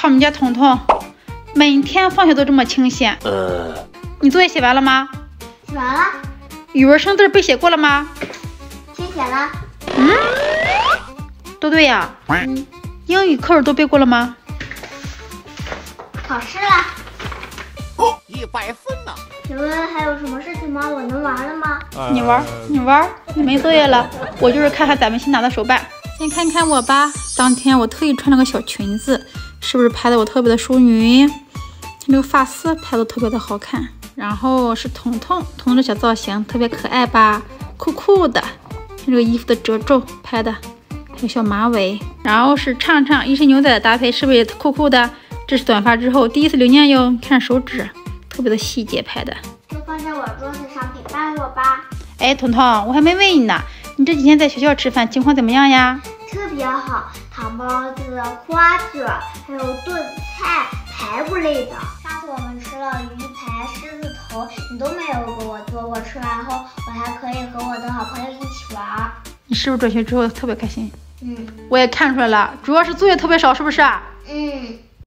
看我们家彤彤，每天放学都这么清闲。呃，你作业写完了吗？写完了，语文生字背写过了吗？先写了。嗯，都对呀。嗯，英语课文都背过了吗？考试了。哦，一百分呢。请问还有什么事情吗？我能玩了吗？你玩，你玩，你没作业了。我就是看看咱们新拿的手办。先看看我吧，当天我特意穿了个小裙子，是不是拍的我特别的淑女？看这个发丝拍的特别的好看。然后是彤彤，彤彤的小造型特别可爱吧，酷酷的。看这个衣服的褶皱拍的，还有小马尾。然后是畅畅，一身牛仔的搭配，是不是也酷酷的？这是短发之后第一次留念哟，看手指，特别的细节拍的。就放在我桌子上陪伴我吧。哎，彤彤，我还没问你呢，你这几天在学校吃饭情况怎么样呀？特别好，糖包子、花卷，还有炖菜、排骨类的。上次我们吃了鱼排、狮子头，你都没有给我做。我吃完后，我还可以和我的好朋友一起玩。你是不是转学之后特别开心？嗯，我也看出来了，主要是作业特别少，是不是啊？嗯。